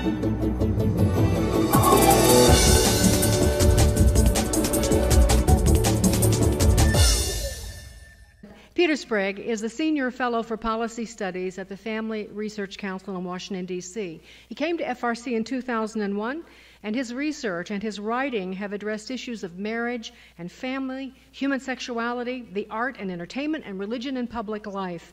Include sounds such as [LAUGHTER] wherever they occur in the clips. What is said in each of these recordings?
Peter Sprigg is the Senior Fellow for Policy Studies at the Family Research Council in Washington, D.C. He came to FRC in 2001, and his research and his writing have addressed issues of marriage and family, human sexuality, the art and entertainment, and religion in public life.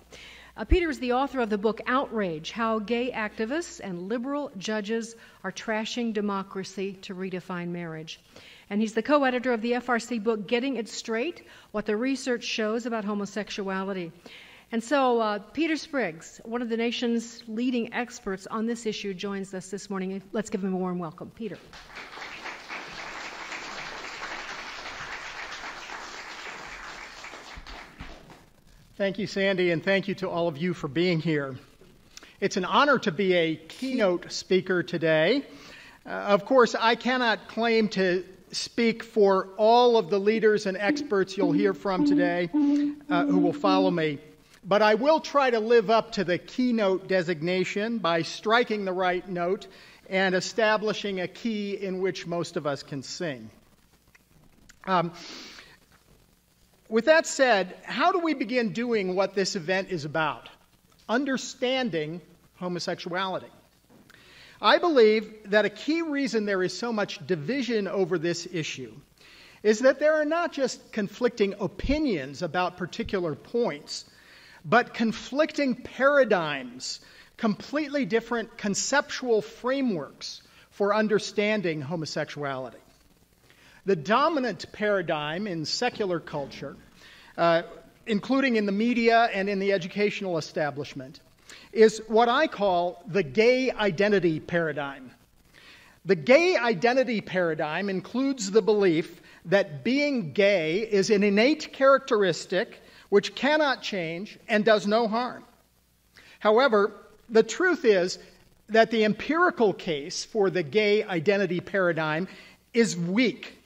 Uh, Peter is the author of the book Outrage How Gay Activists and Liberal Judges Are Trashing Democracy to Redefine Marriage. And he's the co editor of the FRC book Getting It Straight What the Research Shows About Homosexuality. And so, uh, Peter Sprigg's, one of the nation's leading experts on this issue, joins us this morning. Let's give him a warm welcome. Peter. Thank you, Sandy, and thank you to all of you for being here. It's an honor to be a keynote speaker today. Uh, of course, I cannot claim to speak for all of the leaders and experts you'll hear from today uh, who will follow me, but I will try to live up to the keynote designation by striking the right note and establishing a key in which most of us can sing. Um, with that said, how do we begin doing what this event is about? Understanding homosexuality. I believe that a key reason there is so much division over this issue is that there are not just conflicting opinions about particular points, but conflicting paradigms, completely different conceptual frameworks for understanding homosexuality. The dominant paradigm in secular culture, uh, including in the media and in the educational establishment, is what I call the gay identity paradigm. The gay identity paradigm includes the belief that being gay is an innate characteristic which cannot change and does no harm. However, the truth is that the empirical case for the gay identity paradigm is weak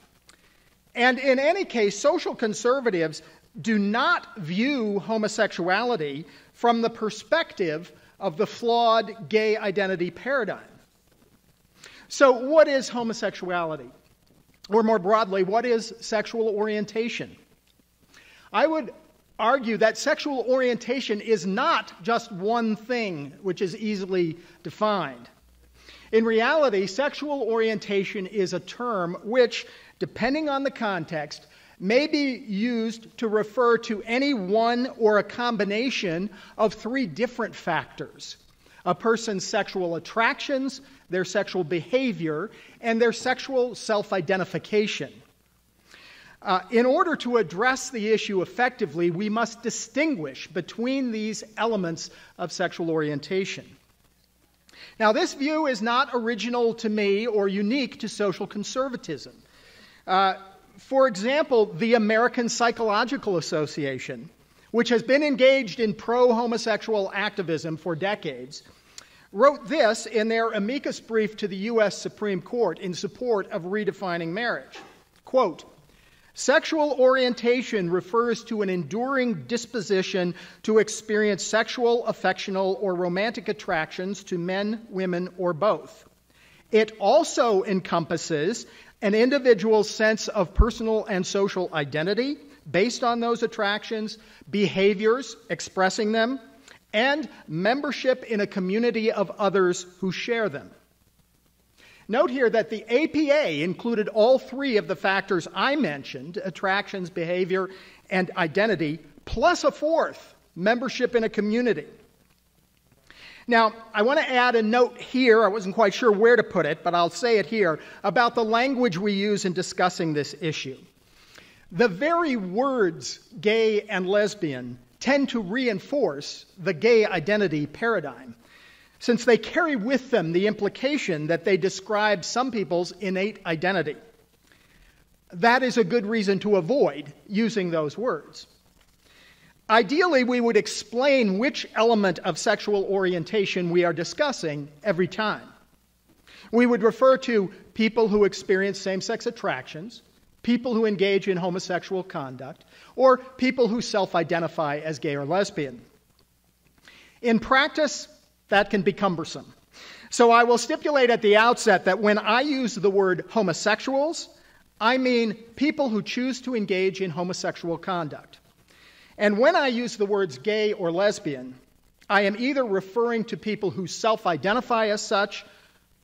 and in any case, social conservatives do not view homosexuality from the perspective of the flawed gay identity paradigm. So, what is homosexuality? Or more broadly, what is sexual orientation? I would argue that sexual orientation is not just one thing which is easily defined. In reality, sexual orientation is a term which depending on the context, may be used to refer to any one or a combination of three different factors a person's sexual attractions, their sexual behavior, and their sexual self identification. Uh, in order to address the issue effectively, we must distinguish between these elements of sexual orientation. Now, this view is not original to me or unique to social conservatism. Uh, for example, the American Psychological Association, which has been engaged in pro homosexual activism for decades, wrote this in their amicus brief to the U.S. Supreme Court in support of redefining marriage. Quote, Sexual orientation refers to an enduring disposition to experience sexual, affectional, or romantic attractions to men, women, or both. It also encompasses an individual's sense of personal and social identity based on those attractions, behaviors expressing them, and membership in a community of others who share them. Note here that the APA included all three of the factors I mentioned attractions, behavior, and identity, plus a fourth membership in a community. Now, I want to add a note here. I wasn't quite sure where to put it, but I'll say it here about the language we use in discussing this issue. The very words gay and lesbian tend to reinforce the gay identity paradigm, since they carry with them the implication that they describe some people's innate identity. That is a good reason to avoid using those words. Ideally, we would explain which element of sexual orientation we are discussing every time. We would refer to people who experience same sex attractions, people who engage in homosexual conduct, or people who self identify as gay or lesbian. In practice, that can be cumbersome. So I will stipulate at the outset that when I use the word homosexuals, I mean people who choose to engage in homosexual conduct. And when I use the words gay or lesbian, I am either referring to people who self identify as such,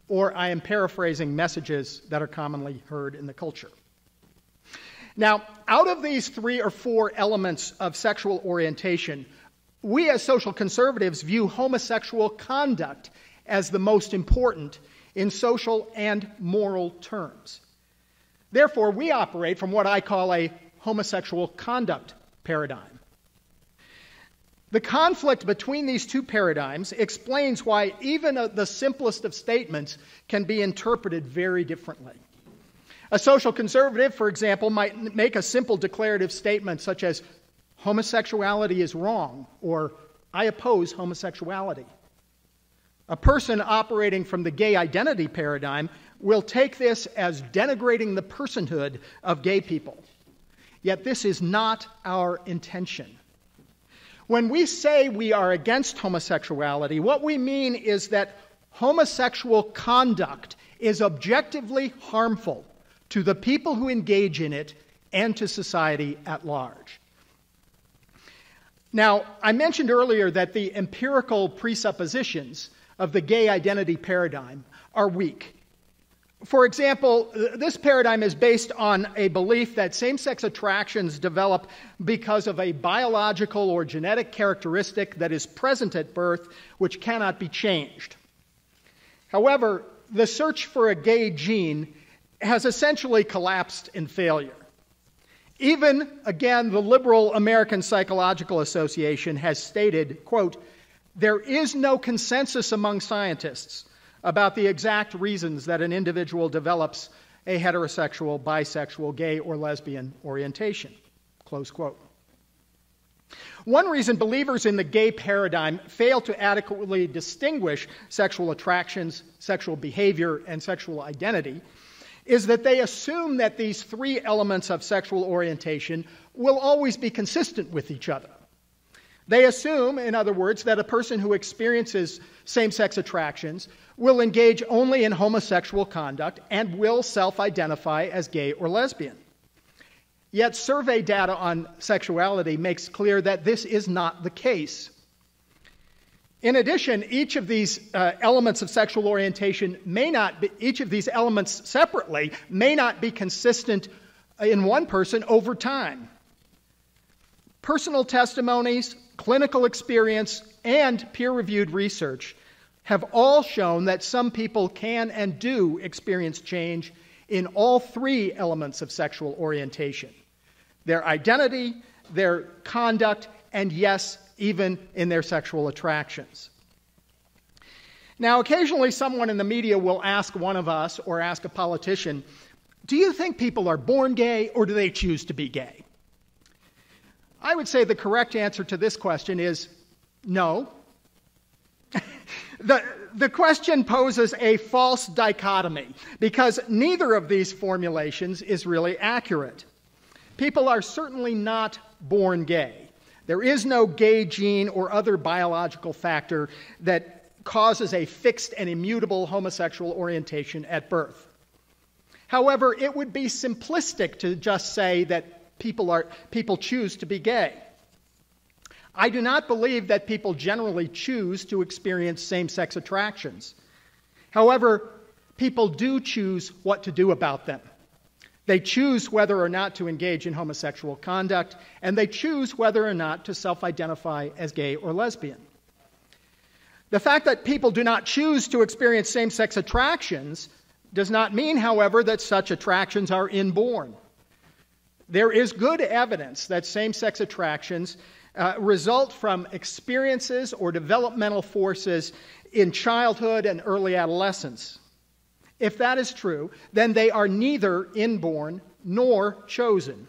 or I am paraphrasing messages that are commonly heard in the culture. Now, out of these three or four elements of sexual orientation, we as social conservatives view homosexual conduct as the most important in social and moral terms. Therefore, we operate from what I call a homosexual conduct paradigm. The conflict between these two paradigms explains why even the simplest of statements can be interpreted very differently. A social conservative, for example, might make a simple declarative statement such as, homosexuality is wrong, or I oppose homosexuality. A person operating from the gay identity paradigm will take this as denigrating the personhood of gay people. Yet this is not our intention. When we say we are against homosexuality, what we mean is that homosexual conduct is objectively harmful to the people who engage in it and to society at large. Now, I mentioned earlier that the empirical presuppositions of the gay identity paradigm are weak. For example, this paradigm is based on a belief that same sex attractions develop because of a biological or genetic characteristic that is present at birth which cannot be changed. However, the search for a gay gene has essentially collapsed in failure. Even, again, the liberal American Psychological Association has stated, quote, there is no consensus among scientists about the exact reasons that an individual develops a heterosexual, bisexual, gay, or lesbian orientation. Close quote. One reason believers in the gay paradigm fail to adequately distinguish sexual attractions, sexual behavior, and sexual identity is that they assume that these three elements of sexual orientation will always be consistent with each other. They assume, in other words, that a person who experiences same sex attractions will engage only in homosexual conduct and will self identify as gay or lesbian. Yet, survey data on sexuality makes clear that this is not the case. In addition, each of these uh, elements of sexual orientation may not be, each of these elements separately may not be consistent in one person over time. Personal testimonies, clinical experience, and peer reviewed research have all shown that some people can and do experience change in all three elements of sexual orientation their identity, their conduct, and yes, even in their sexual attractions. Now, occasionally someone in the media will ask one of us or ask a politician, Do you think people are born gay or do they choose to be gay? I would say the correct answer to this question is no. [LAUGHS] the, the question poses a false dichotomy because neither of these formulations is really accurate. People are certainly not born gay. There is no gay gene or other biological factor that causes a fixed and immutable homosexual orientation at birth. However, it would be simplistic to just say that people, are, people choose to be gay. I do not believe that people generally choose to experience same sex attractions. However, people do choose what to do about them. They choose whether or not to engage in homosexual conduct, and they choose whether or not to self identify as gay or lesbian. The fact that people do not choose to experience same sex attractions does not mean, however, that such attractions are inborn. There is good evidence that same sex attractions uh, result from experiences or developmental forces in childhood and early adolescence. If that is true, then they are neither inborn nor chosen.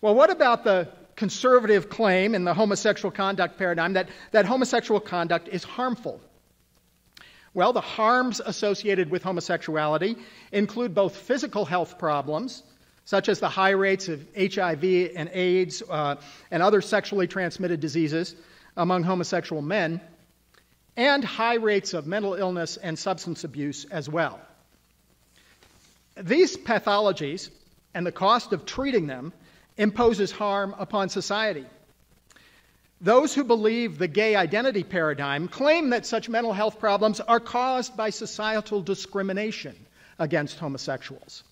Well, what about the conservative claim in the homosexual conduct paradigm that, that homosexual conduct is harmful? Well, the harms associated with homosexuality include both physical health problems, such as the high rates of HIV and AIDS uh, and other sexually transmitted diseases among homosexual men, and high rates of mental illness and substance abuse as well. These pathologies and the cost of treating them imposes harm upon society. Those who believe the gay identity paradigm claim that such mental health problems are caused by societal discrimination against homosexuals.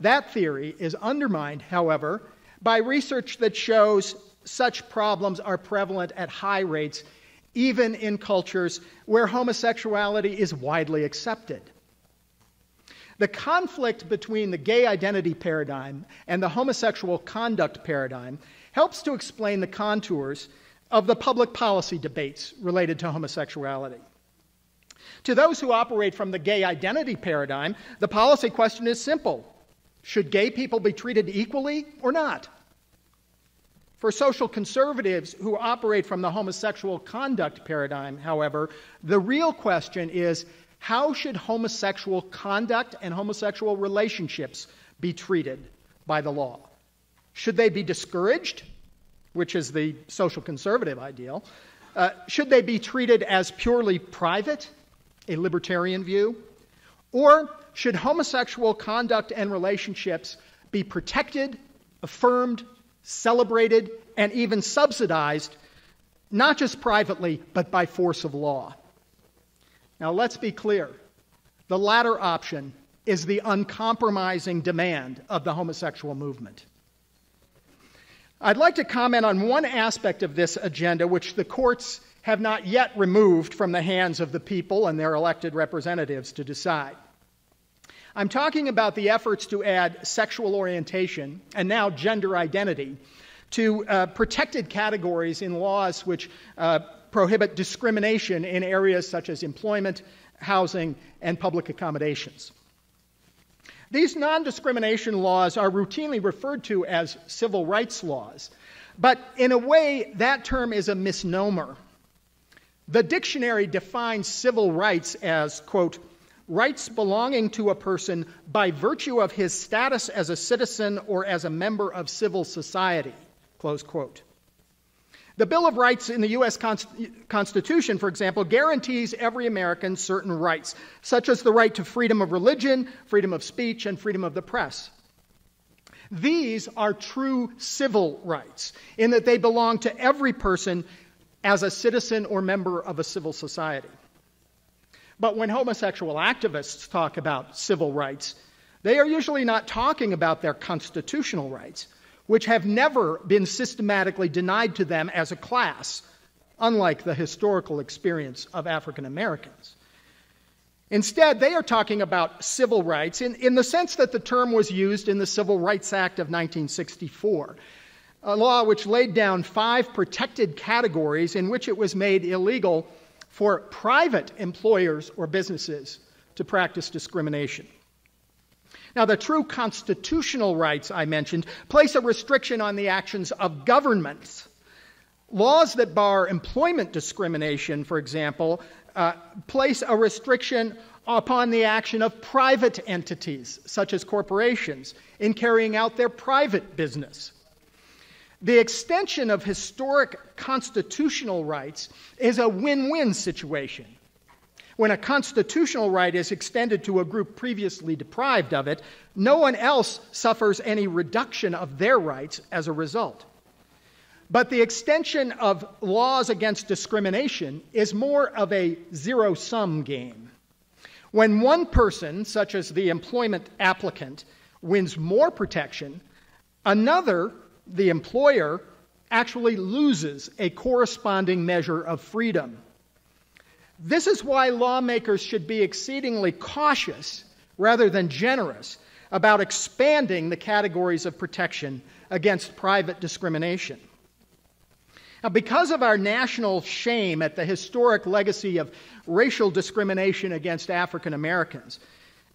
That theory is undermined, however, by research that shows such problems are prevalent at high rates, even in cultures where homosexuality is widely accepted. The conflict between the gay identity paradigm and the homosexual conduct paradigm helps to explain the contours of the public policy debates related to homosexuality. To those who operate from the gay identity paradigm, the policy question is simple Should gay people be treated equally or not? For social conservatives who operate from the homosexual conduct paradigm, however, the real question is how should homosexual conduct and homosexual relationships be treated by the law? Should they be discouraged, which is the social conservative ideal? Uh, should they be treated as purely private, a libertarian view? Or should homosexual conduct and relationships be protected, affirmed, celebrated, and even subsidized, not just privately, but by force of law? Now, let's be clear. The latter option is the uncompromising demand of the homosexual movement. I'd like to comment on one aspect of this agenda which the courts have not yet removed from the hands of the people and their elected representatives to decide. I'm talking about the efforts to add sexual orientation and now gender identity to uh, protected categories in laws which uh, prohibit discrimination in areas such as employment, housing, and public accommodations. These non discrimination laws are routinely referred to as civil rights laws, but in a way, that term is a misnomer. The dictionary defines civil rights as, quote, rights belonging to a person by virtue of his status as a citizen or as a member of civil society, close quote. The Bill of Rights in the U.S. Constitution, for example, guarantees every American certain rights, such as the right to freedom of religion, freedom of speech, and freedom of the press. These are true civil rights in that they belong to every person as a citizen or member of a civil society. But when homosexual activists talk about civil rights, they are usually not talking about their constitutional rights which have never been systematically denied to them as a class, unlike the historical experience of African Americans. Instead, they are talking about civil rights in, in the sense that the term was used in the Civil Rights Act of 1964, a law which laid down five protected categories in which it was made illegal for private employers or businesses to practice discrimination. Now, the true constitutional rights I mentioned place a restriction on the actions of governments. Laws that bar employment discrimination, for example, uh, place a restriction upon the action of private entities, such as corporations, in carrying out their private business. The extension of historic constitutional rights is a win win situation when a constitutional right is extended to a group previously deprived of it, no one else suffers any reduction of their rights as a result. But the extension of laws against discrimination is more of a zero sum game. When one person, such as the employment applicant, wins more protection, another, the employer, actually loses a corresponding measure of freedom. This is why lawmakers should be exceedingly cautious rather than generous about expanding the categories of protection against private discrimination. Now, because of our national shame at the historic legacy of racial discrimination against African Americans,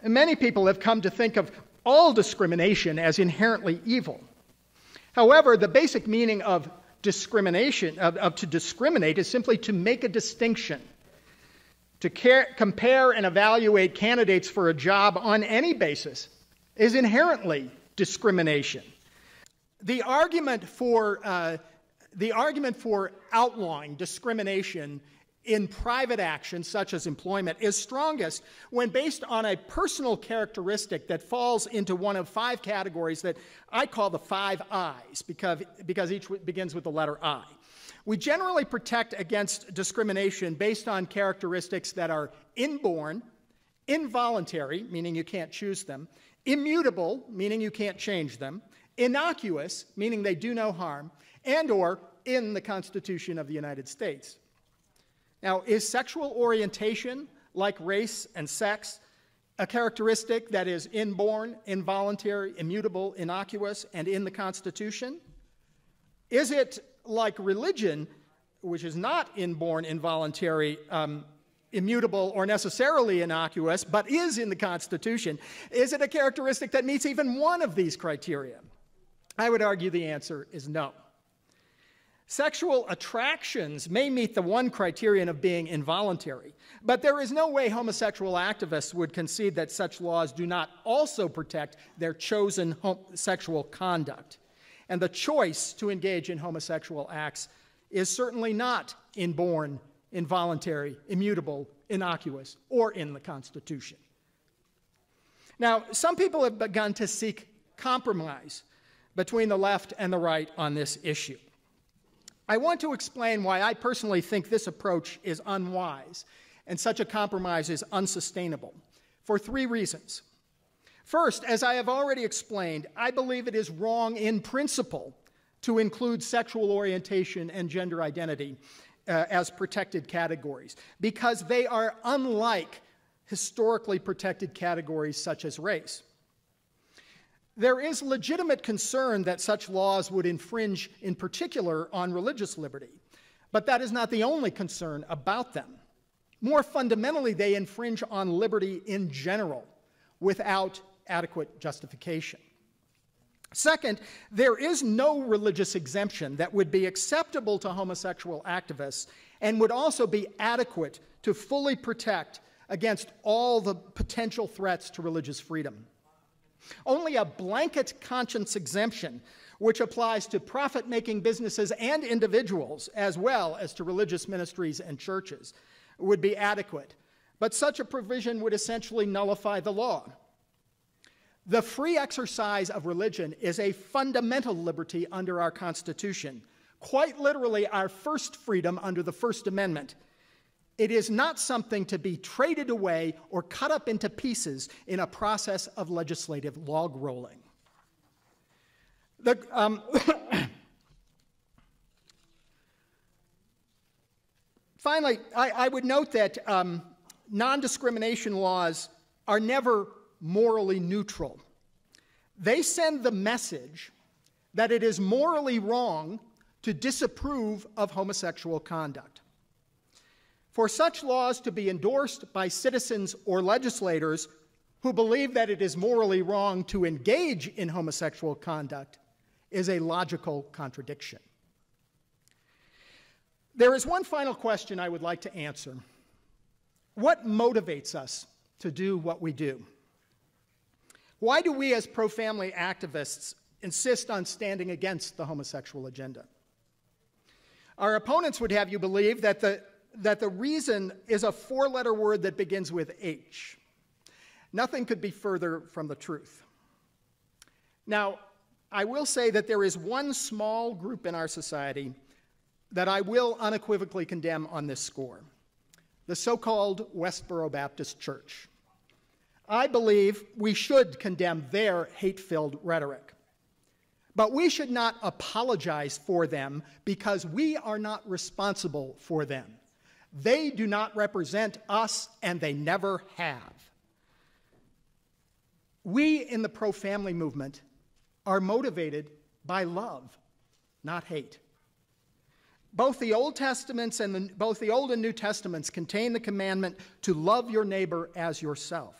many people have come to think of all discrimination as inherently evil. However, the basic meaning of discrimination, of, of to discriminate, is simply to make a distinction to care, compare and evaluate candidates for a job on any basis is inherently discrimination. The argument for, uh, the argument for outlawing discrimination in private actions, such as employment, is strongest when based on a personal characteristic that falls into one of five categories that I call the five I's, because, because each begins with the letter I. We generally protect against discrimination based on characteristics that are inborn, involuntary, meaning you can't choose them, immutable, meaning you can't change them, innocuous, meaning they do no harm, and or in the Constitution of the United States. Now, is sexual orientation, like race and sex, a characteristic that is inborn, involuntary, immutable, innocuous, and in the Constitution? Is it like religion, which is not inborn, involuntary, um, immutable, or necessarily innocuous, but is in the Constitution? Is it a characteristic that meets even one of these criteria? I would argue the answer is no. Sexual attractions may meet the one criterion of being involuntary, but there is no way homosexual activists would concede that such laws do not also protect their chosen sexual conduct. And the choice to engage in homosexual acts is certainly not inborn, involuntary, immutable, innocuous, or in the Constitution. Now, some people have begun to seek compromise between the left and the right on this issue. I want to explain why I personally think this approach is unwise and such a compromise is unsustainable for three reasons. First, as I have already explained, I believe it is wrong in principle to include sexual orientation and gender identity uh, as protected categories because they are unlike historically protected categories such as race. There is legitimate concern that such laws would infringe, in particular, on religious liberty, but that is not the only concern about them. More fundamentally, they infringe on liberty in general without adequate justification. Second, there is no religious exemption that would be acceptable to homosexual activists and would also be adequate to fully protect against all the potential threats to religious freedom. Only a blanket conscience exemption, which applies to profit making businesses and individuals, as well as to religious ministries and churches, would be adequate. But such a provision would essentially nullify the law. The free exercise of religion is a fundamental liberty under our Constitution, quite literally, our first freedom under the First Amendment. It is not something to be traded away or cut up into pieces in a process of legislative log rolling. The, um, [COUGHS] finally, I, I, would note that um, non discrimination laws are never morally neutral. They send the message that it is morally wrong to disapprove of homosexual conduct. For such laws to be endorsed by citizens or legislators who believe that it is morally wrong to engage in homosexual conduct is a logical contradiction. There is one final question I would like to answer What motivates us to do what we do? Why do we, as pro family activists, insist on standing against the homosexual agenda? Our opponents would have you believe that the that the reason is a four letter word that begins with H. Nothing could be further from the truth. Now, I will say that there is one small group in our society that I will unequivocally condemn on this score the so called Westboro Baptist Church. I believe we should condemn their hate filled rhetoric. But we should not apologize for them because we are not responsible for them. They do not represent us, and they never have. We in the pro family movement are motivated by love, not hate. Both the Old Testaments and the, both the Old and New Testaments contain the commandment to love your neighbor as yourself.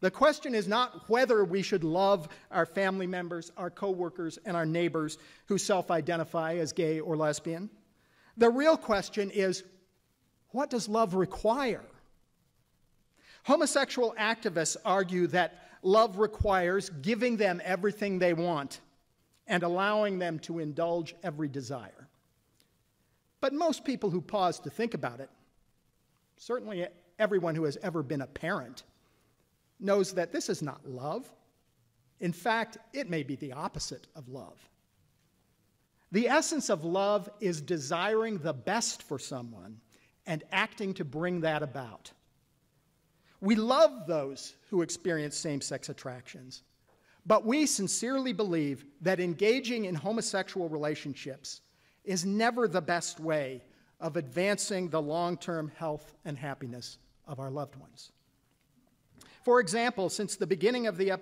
The question is not whether we should love our family members, our coworkers, and our neighbors who self identify as gay or lesbian. The real question is what does love require? Homosexual activists argue that love requires giving them everything they want and allowing them to indulge every desire. But most people who pause to think about it, certainly everyone who has ever been a parent, knows that this is not love. In fact, it may be the opposite of love. The essence of love is desiring the best for someone and acting to bring that about. We love those who experience same sex attractions, but we sincerely believe that engaging in homosexual relationships is never the best way of advancing the long term health and happiness of our loved ones. For example, since the beginning of the,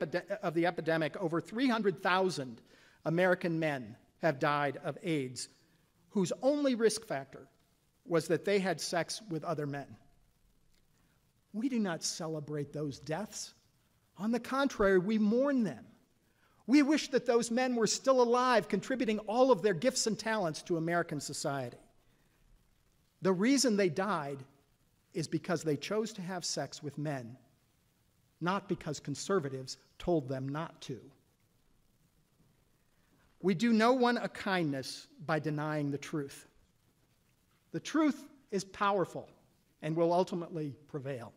of the epidemic, over 300,000 American men have died of AIDS whose only risk factor was that they had sex with other men. We do not celebrate those deaths. On the contrary, we mourn them. We wish that those men were still alive, contributing all of their gifts and talents to American society. The reason they died is because they chose to have sex with men, not because conservatives told them not to. We do no one a kindness by denying the truth. The truth is powerful and will ultimately prevail.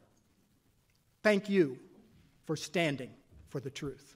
Thank you for standing for the truth.